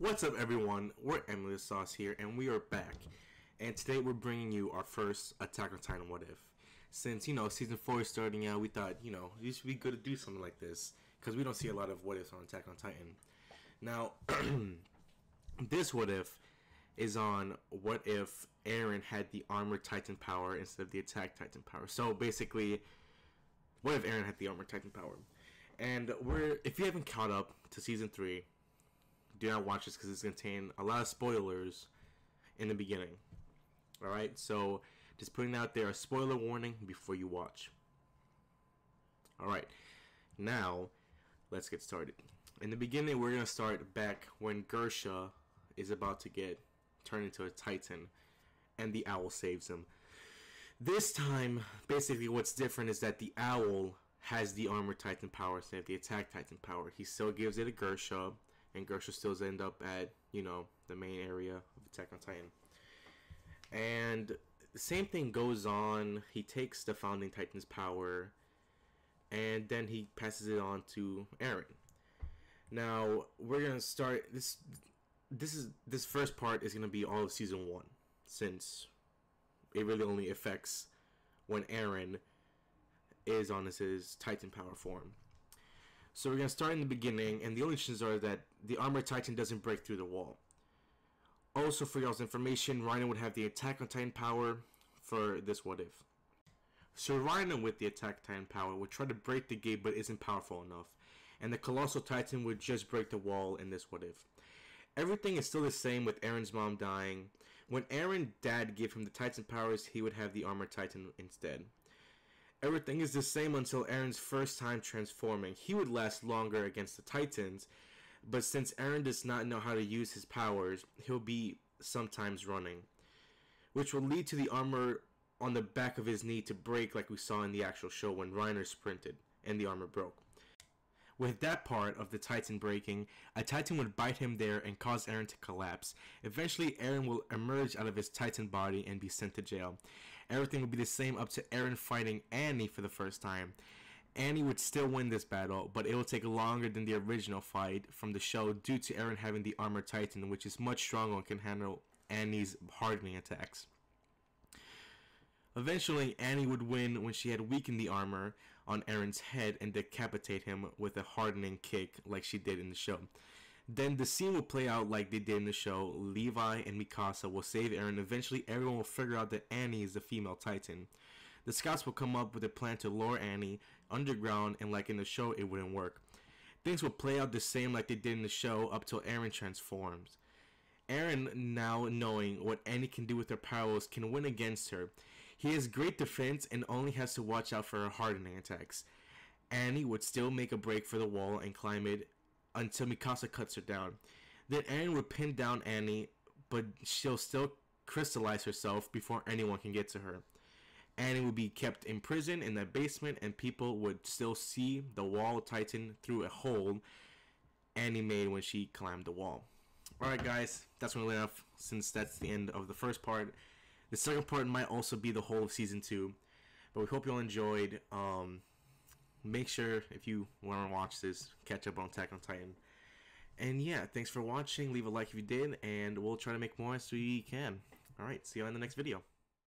What's up, everyone? We're EmulateSauce here, and we are back. And today we're bringing you our first Attack on Titan What If. Since, you know, season 4 is starting out, we thought, you know, it should be good to do something like this. Because we don't see a lot of What Ifs on Attack on Titan. Now, this What If is on what if Eren had the Armored Titan power instead of the Attack Titan power. So basically, what if Eren had the Armored Titan power? And we're if you haven't caught up to season three, do not watch this because it's contain a lot of spoilers in the beginning. All right, so just putting out there a spoiler warning before you watch. All right, now let's get started. In the beginning, we're going to start back when Grisha is about to get turned into a Titan, and the owl saves him. This time, basically, what's different is that the owl has the armor Titan power instead of the attack Titan power. He still gives it a Grisha, and Grisha still end up at you know the main area of Attack on Titan. And the same thing goes on. He takes the founding Titan's power, and then he passes it on to Eren. Now we're gonna start this. This is this first part is gonna be all of season one, since it really only affects when Eren is on his Titan power form. So we're gonna start in the beginning, and the only changes are that the armored Titan doesn't break through the wall. Also, for y'all's information, Reiner would have the attack on Titan power for this what if. So Reiner with the attack Titan power would try to break the gate but isn't powerful enough. And the Colossal Titan would just break the wall in this what if. Everything is still the same with Eren's mom dying. When Eren dad gave him the Titan powers, he would have the armored Titan instead. Everything is the same until Eren's first time transforming. He would last longer against the Titans, but since Eren does not know how to use his powers, he'll be sometimes running. Which will lead to the armor on the back of his knee to break like we saw in the actual show when Reiner sprinted and the armor broke. With that part of the Titan breaking, a Titan would bite him there and cause Eren to collapse. Eventually, Eren will emerge out of his Titan body and be sent to jail. Everything would be the same up to Eren fighting Annie for the first time. Annie would still win this battle, but it will take longer than the original fight from the show due to Eren having the Armored Titan, which is much stronger and can handle Annie's hardening attacks. Eventually, Annie would win when she had weakened the armor on Eren's head and decapitate him with a hardening kick like she did in the show. Then the scene will play out like they did in the show. Levi and Mikasa will save Eren. Eventually, everyone will figure out that Annie is the female Titan. The scouts will come up with a plan to lure Annie underground, and like in the show, it wouldn't work. Things will play out the same like they did in the show up till Eren transforms. Eren, now knowing what Annie can do with her powers, can win against her. He has great defense and only has to watch out for her hardening attacks. Annie would still make a break for the wall and climb it until Mikasa cuts her down. Then Eren would pin down Annie, but she'll still crystallize herself before anyone can get to her. Annie would be kept in prison in the basement, and people would still see the wall Titan through a hole Annie made when she climbed the wall. Alright guys, that's we left since that's the end of the first part. The second part might also be the whole of season 2. But we hope you all enjoyed. Um, make sure if you want to watch this, catch up on Attack on Titan. And yeah, thanks for watching. Leave a like if you did, and we'll try to make more as we can. Alright, see you in the next video.